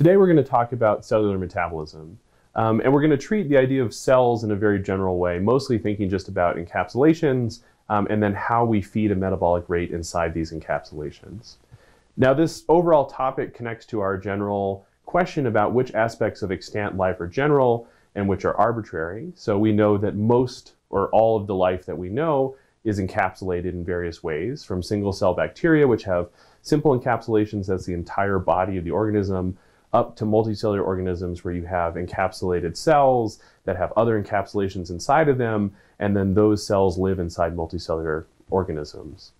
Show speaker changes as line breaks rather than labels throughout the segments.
Today we're going to talk about cellular metabolism. Um, and we're going to treat the idea of cells in a very general way, mostly thinking just about encapsulations um, and then how we feed a metabolic rate inside these encapsulations. Now, this overall topic connects to our general question about which aspects of extant life are general and which are arbitrary. So we know that most or all of the life that we know is encapsulated in various ways, from single cell bacteria, which have simple encapsulations as the entire body of the organism, up to multicellular organisms where you have encapsulated cells that have other encapsulations inside of them, and then those cells live inside multicellular organisms.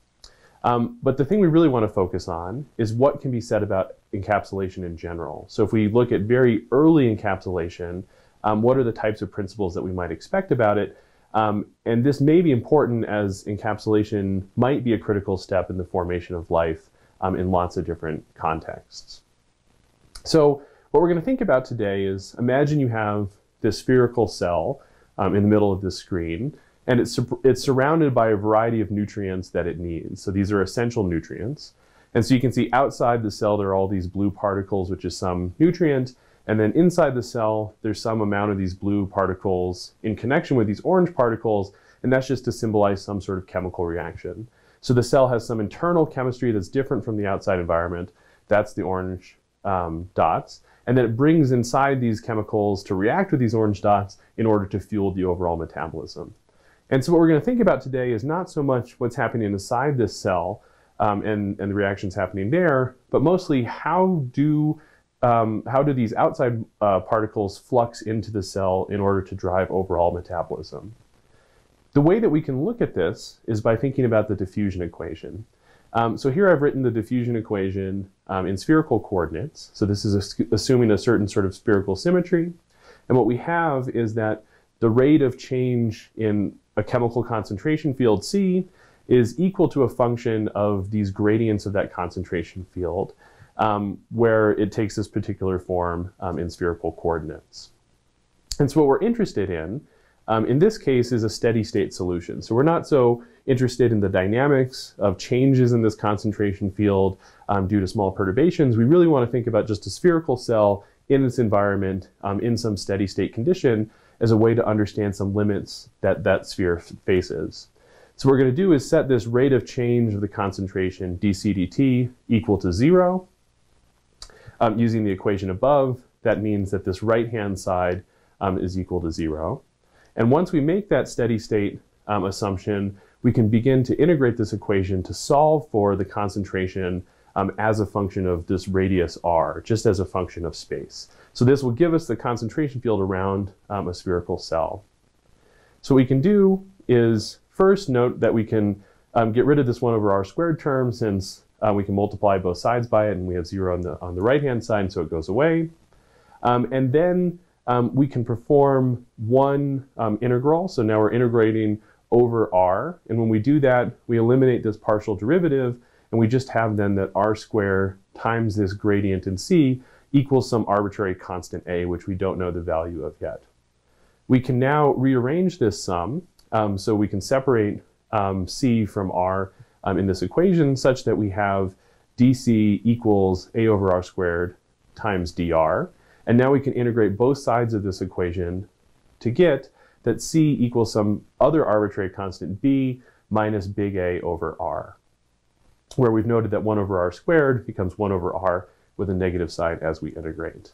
Um, but the thing we really want to focus on is what can be said about encapsulation in general. So if we look at very early encapsulation, um, what are the types of principles that we might expect about it? Um, and this may be important as encapsulation might be a critical step in the formation of life um, in lots of different contexts. So what we're going to think about today is imagine you have this spherical cell um, in the middle of this screen, and it's, it's surrounded by a variety of nutrients that it needs. So these are essential nutrients. And so you can see outside the cell, there are all these blue particles, which is some nutrient. And then inside the cell, there's some amount of these blue particles in connection with these orange particles. And that's just to symbolize some sort of chemical reaction. So the cell has some internal chemistry that's different from the outside environment. That's the orange um, dots. And then it brings inside these chemicals to react with these orange dots in order to fuel the overall metabolism. And so what we're going to think about today is not so much what's happening inside this cell um, and, and the reactions happening there, but mostly how do, um, how do these outside uh, particles flux into the cell in order to drive overall metabolism. The way that we can look at this is by thinking about the diffusion equation. Um, so here I've written the diffusion equation um, in spherical coordinates. So this is assuming a certain sort of spherical symmetry. And what we have is that the rate of change in a chemical concentration field C is equal to a function of these gradients of that concentration field, um, where it takes this particular form um, in spherical coordinates. And so what we're interested in um, in this case is a steady state solution. So we're not so interested in the dynamics of changes in this concentration field um, due to small perturbations. We really want to think about just a spherical cell in its environment um, in some steady state condition as a way to understand some limits that that sphere faces. So what we're going to do is set this rate of change of the concentration dc dt equal to zero. Um, using the equation above, that means that this right-hand side um, is equal to zero. And once we make that steady state um, assumption, we can begin to integrate this equation to solve for the concentration um, as a function of this radius r, just as a function of space. So this will give us the concentration field around um, a spherical cell. So what we can do is first note that we can um, get rid of this 1 over r squared term since uh, we can multiply both sides by it and we have 0 on the, on the right hand side so it goes away. Um, and then um, we can perform one um, integral. So now we're integrating over r. And when we do that, we eliminate this partial derivative, and we just have then that r squared times this gradient in c equals some arbitrary constant a, which we don't know the value of yet. We can now rearrange this sum, um, so we can separate um, c from r um, in this equation such that we have dc equals a over r squared times dr. And now we can integrate both sides of this equation to get that c equals some other arbitrary constant b minus big A over r, where we've noted that 1 over r squared becomes 1 over r with a negative sign as we integrate.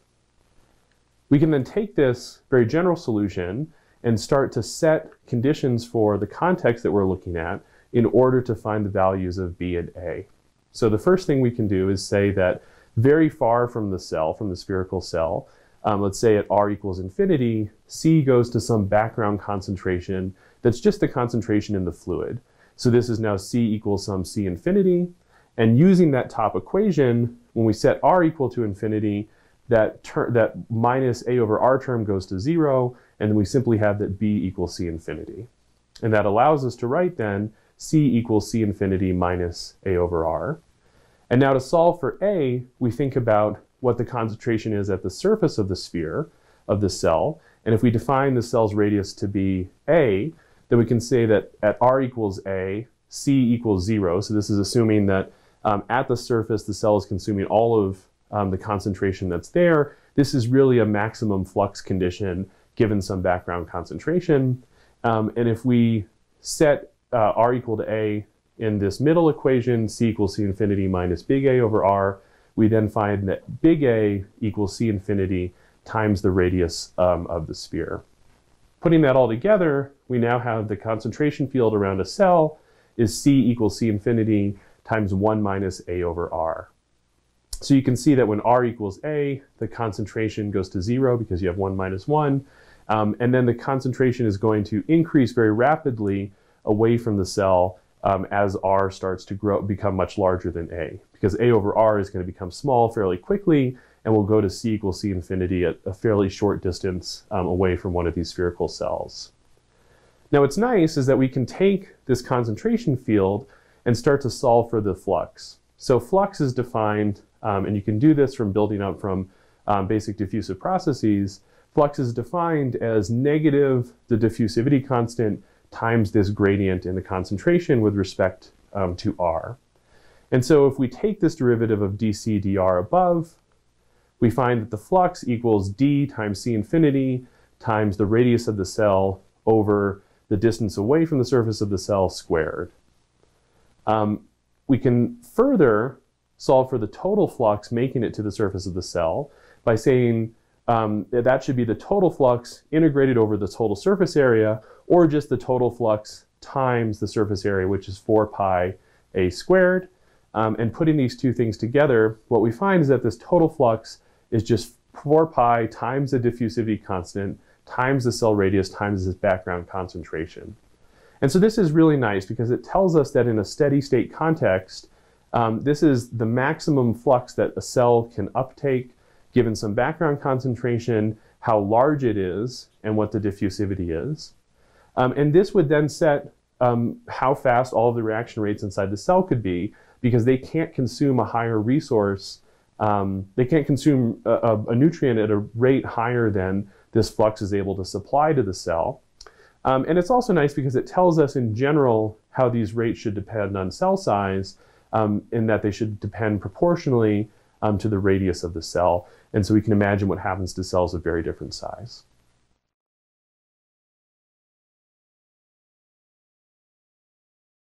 We can then take this very general solution and start to set conditions for the context that we're looking at in order to find the values of b and a. So the first thing we can do is say that very far from the cell, from the spherical cell. Um, let's say at r equals infinity, C goes to some background concentration that's just the concentration in the fluid. So this is now C equals some C infinity. And using that top equation, when we set r equal to infinity, that, that minus a over r term goes to zero, and then we simply have that b equals c infinity. And that allows us to write then c equals c infinity minus a over r. And now to solve for A, we think about what the concentration is at the surface of the sphere of the cell. And if we define the cell's radius to be A, then we can say that at R equals A, C equals zero. So this is assuming that um, at the surface, the cell is consuming all of um, the concentration that's there, this is really a maximum flux condition given some background concentration. Um, and if we set uh, r equal to a in this middle equation, c equals c infinity minus big A over r, we then find that big A equals c infinity times the radius um, of the sphere. Putting that all together, we now have the concentration field around a cell is c equals c infinity times 1 minus a over r. So you can see that when r equals a, the concentration goes to 0 because you have 1 minus 1. Um, and then the concentration is going to increase very rapidly away from the cell um, as r starts to grow, become much larger than a. Because a over r is going to become small fairly quickly, and we'll go to c equals c infinity at a fairly short distance um, away from one of these spherical cells. Now what's nice is that we can take this concentration field and start to solve for the flux. So flux is defined, um, and you can do this from building up from um, basic diffusive processes. Flux is defined as negative the diffusivity constant times this gradient in the concentration with respect um, to r. And so if we take this derivative of dc dr above, we find that the flux equals d times c infinity times the radius of the cell over the distance away from the surface of the cell squared. Um, we can further solve for the total flux making it to the surface of the cell by saying um, that, that should be the total flux integrated over the total surface area or just the total flux times the surface area, which is 4 pi a squared. Um, and putting these two things together, what we find is that this total flux is just 4 pi times the diffusivity constant times the cell radius times this background concentration. And so this is really nice because it tells us that in a steady state context, um, this is the maximum flux that a cell can uptake given some background concentration, how large it is, and what the diffusivity is. Um, and this would then set um, how fast all of the reaction rates inside the cell could be because they can't consume a higher resource. Um, they can't consume a, a, nutrient at a rate higher than this flux is able to supply to the cell. Um, and it's also nice because it tells us in general how these rates should depend on cell size um, in that they should depend proportionally um, to the radius of the cell. And so we can imagine what happens to cells of very different size.